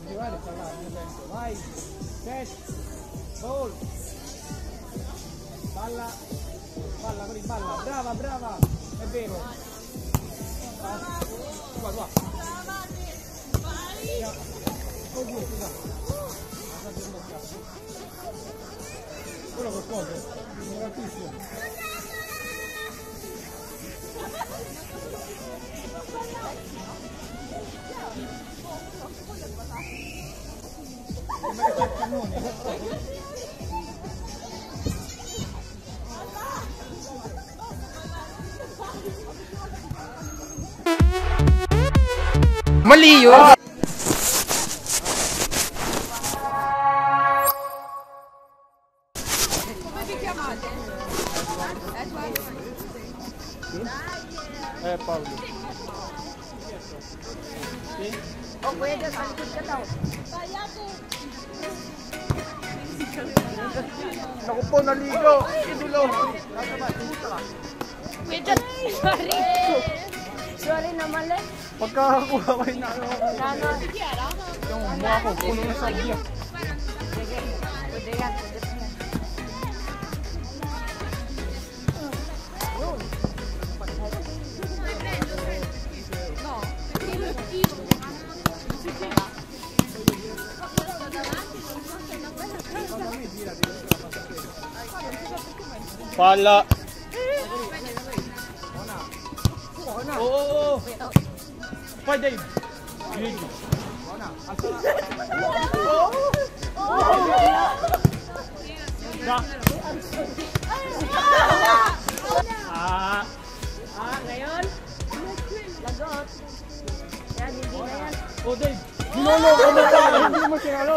Individuale sta là, mio tempo. Vai. Set. Ball. Balla. Balla, così, balla. Brava, brava. È vero. Qua, qua. Oh, due, scusa. Quello col coso. Ignorantissimo. Sembra Mali yun! Ah! É, Paulo. Sim. Eh. O dyan, sa likod ka daw. Naku po, naligo. Idulong. Dyan, sorry. Sorry na mali. Pagkakakuha ko yung. Nano. Yung mukha ko, puno na sa biya. Pala. Oo, oo, oo. Pa, Dave. Video. Na. Ah. Ah, ngayon? Lagot. Yan, hindi na yan. Oh, Dave. Ginolo ko na ba? Hindi mo sinalo.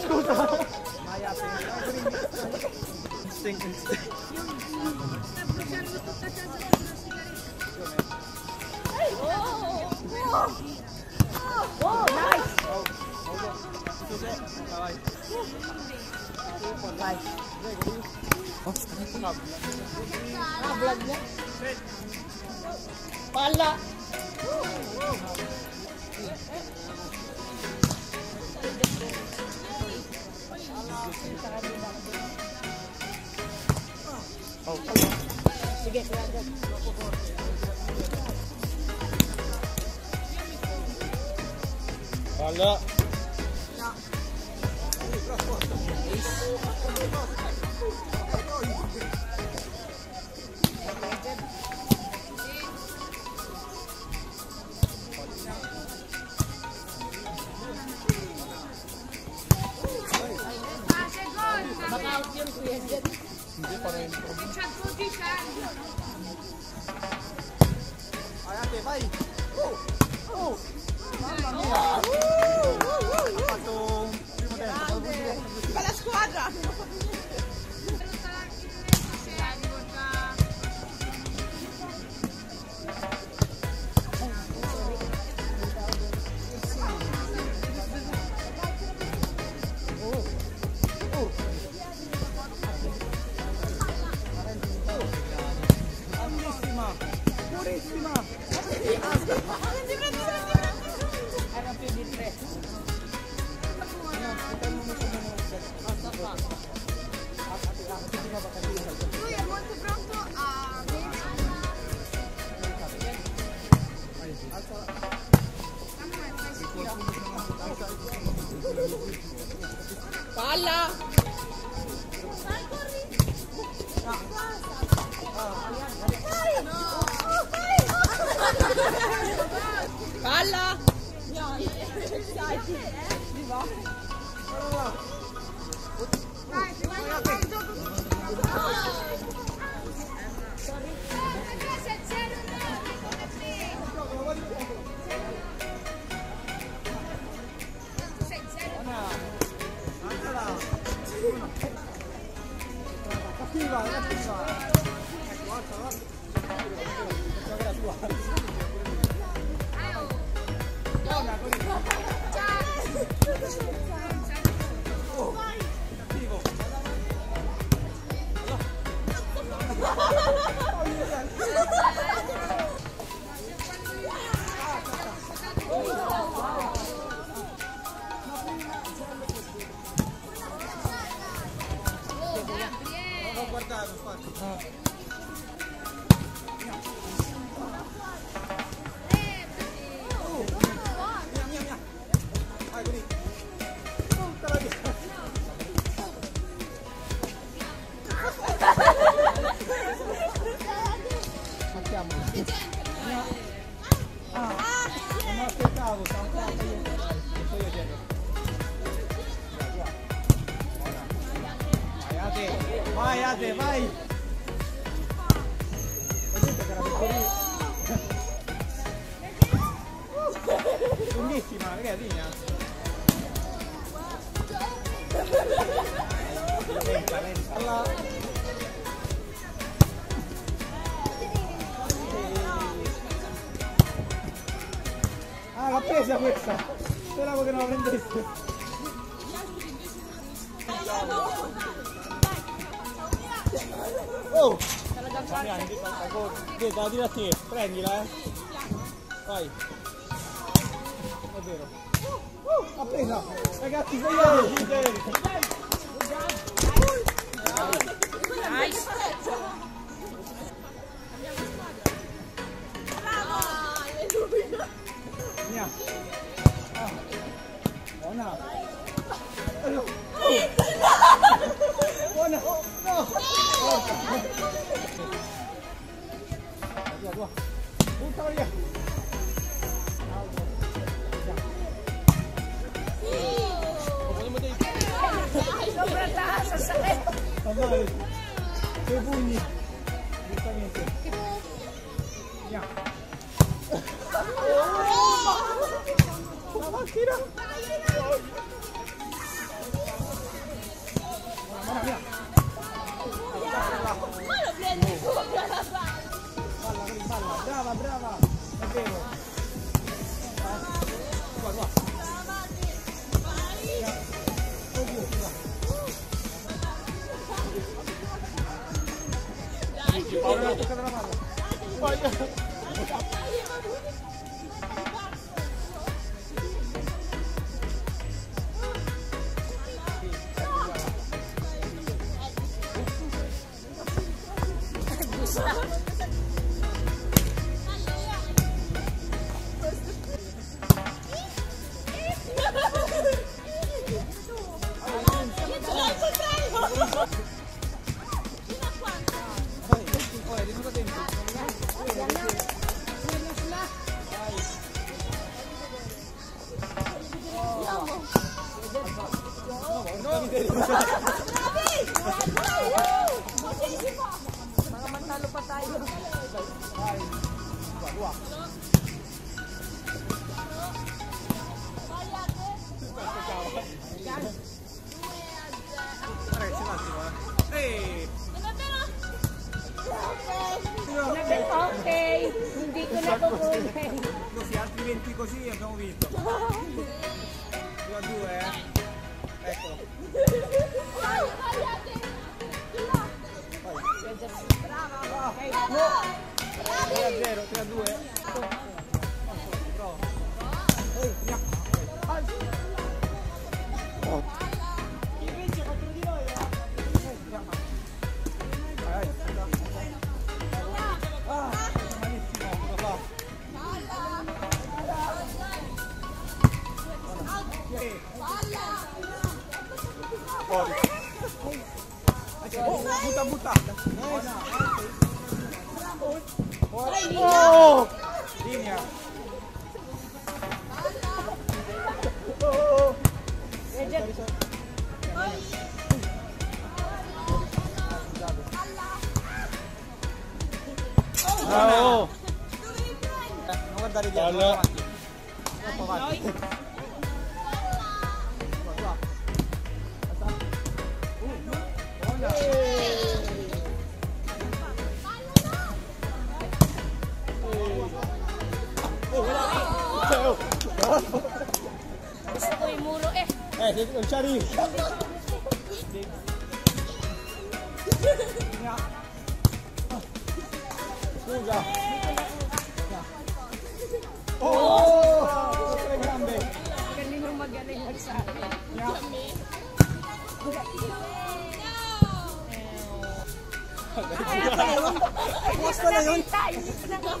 Scusa! Instinct, instinct. Oh! Oh! Oh, nice! Oh, hold on. Bye-bye. Bye. Pala! Oh. Sige, sige. Wala. Vai, vai. Uh, uh. Ja, ich war. Nein, ich war. Guarda, guarda. È linea? Lenta. Ah, l'ha presa questa! Speravo che non la prendesse. Oh! Damiani, Vedi, la tira a te, prendila eh! Vai! È vero! Uh, l'ha presa! Ragazzi, svegliatevi! Mia! Ah. Buona! Allora. Buona! No! Porca! Via, qua! Buttala via! Vabbè, due pugni, giustamente. Via. La macchina! Guarda. Ma lo prendi sopra la palla. Balla, balla. Brava, brava. È vero. Qua, qua. Olha. aja gitu. Oh. Nomor dari dia. Eh, dito ang chari. Ya. Kuya. Oh! Grande. Kanino magaling sa akin? Ya. Gusto na yun. Gusto na yun.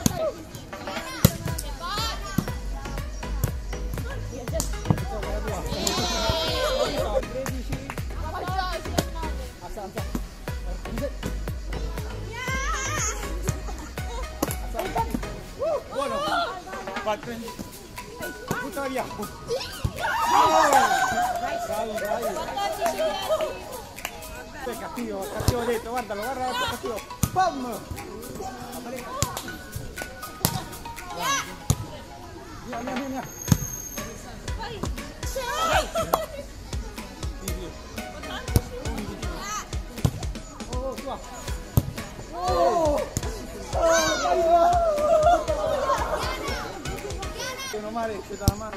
Victoria. ¡Bravo! Castigo, castigo lento, aguántalo, otro castigo. ¡Pam! Mira, mira, mira. Oh, oh, oh, oh, oh, oh, oh, oh, oh, oh, Meno male che da mano.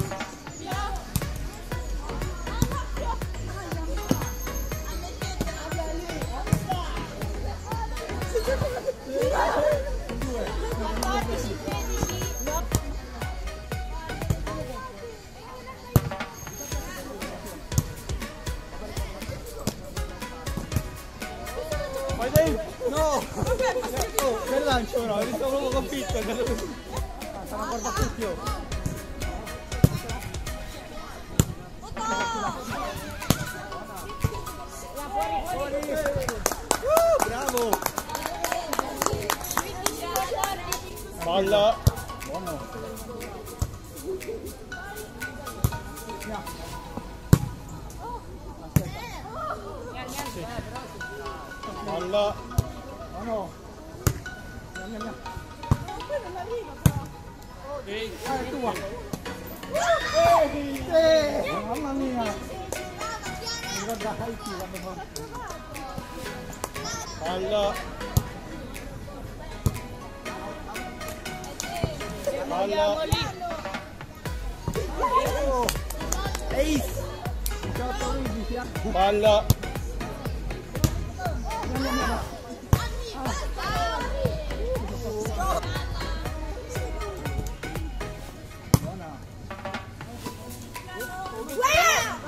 Vai Dave! No! Oh, che lancio però, mi sto proprio convinto. Ah, stanno guardando Bravo! Palla! Buono! Palla! Buono! Ehi, è tua! Ehi, mamma mia! Guarda, hai tirato! Hala. Hala. Ace. Hala.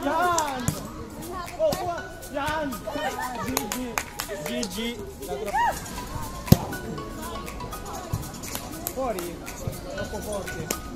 Yan! Oh, oh, yan! Gigi! Fuori? Troppo forte.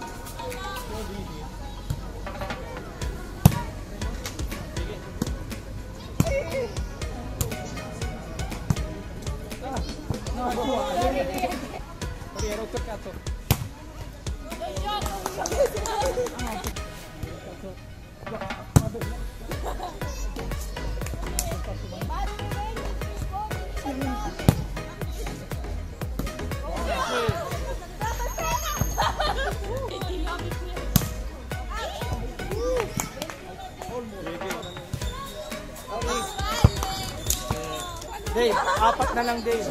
Day, apat na lang day.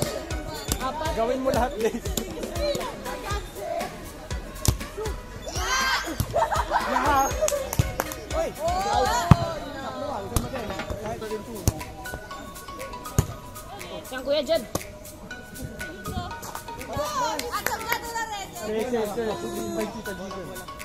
Apat. Gawin mo lahat day. Yeah. Oy. Oh. Yang kuya Jed. Atas kado na rin. Sige, sige. May kita dito.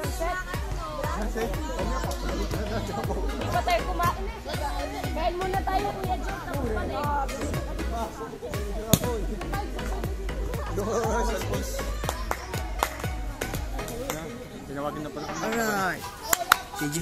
Sunset. Sunset? Kumain. Eh. Muna tayo, Kuya Jim. Tapos pa Tinawagin na pala. Alright. CJ.